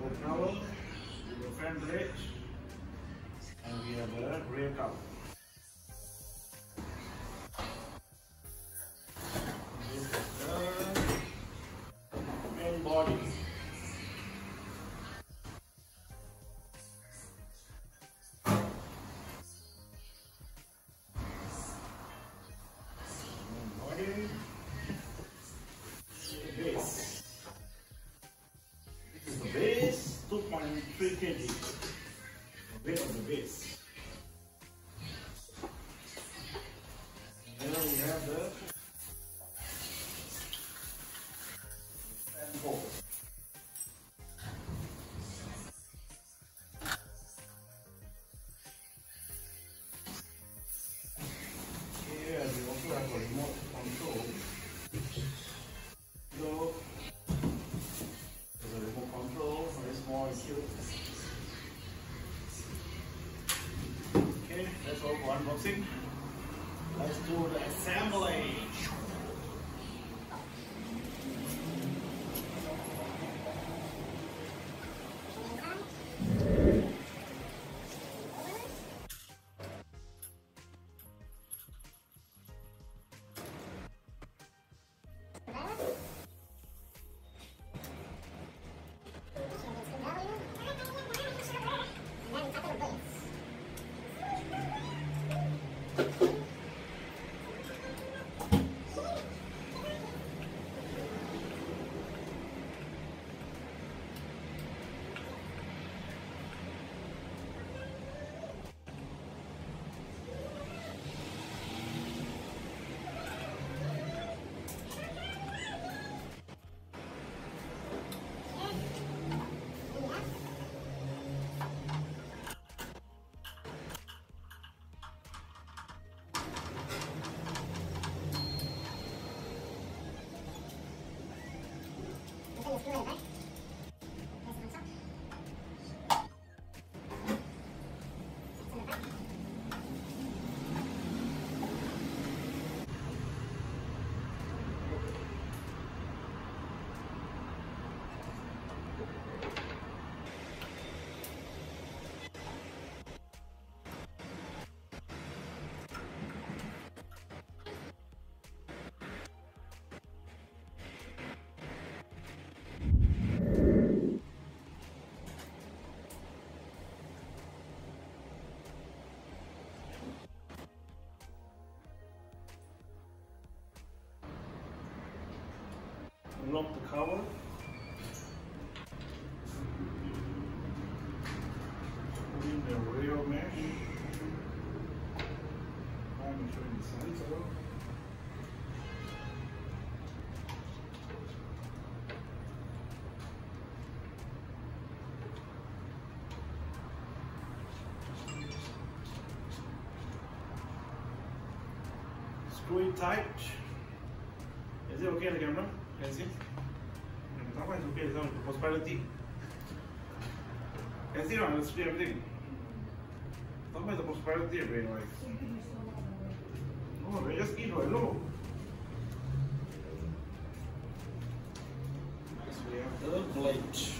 book cover, the front blade, and we have a rear cover. This Weight of the base. Unboxing. Let's do the assembly. Unlock the cover. Put in the rear mesh. I'm showing the sides it. Screw it tight. Is it okay on the camera? See? Pertama is okay, so the possibility. Can you see on the screen everything? Is the possibility of very nice. No, they just eat no. Next we have the blade.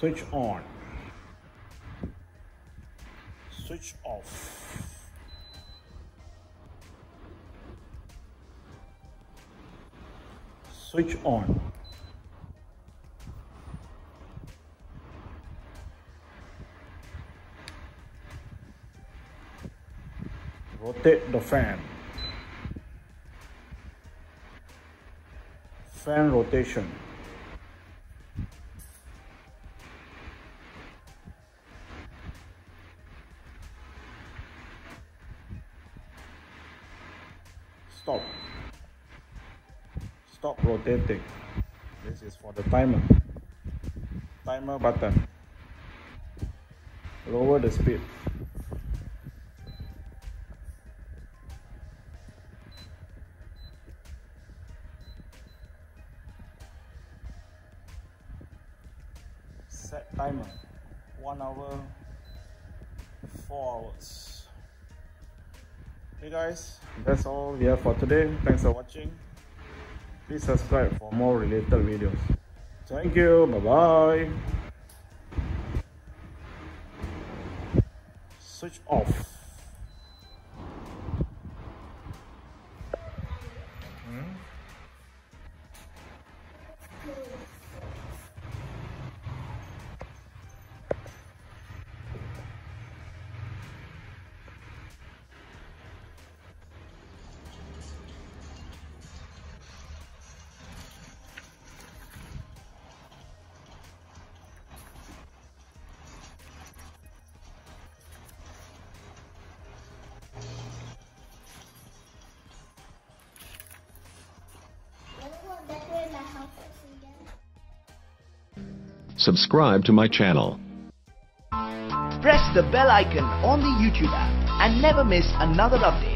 switch on. Switch off. Switch on. Rotate the fan. Fan rotation rotating this is for the timer. Timer button. Lower the speed. Set timer. One hour four hours. Hey guys that's all we have for today. Thanks for watching please subscribe for more related videos. Thank you. Bye bye switch off subscribe to my channel. Press the bell icon on the YouTube app and never miss another update.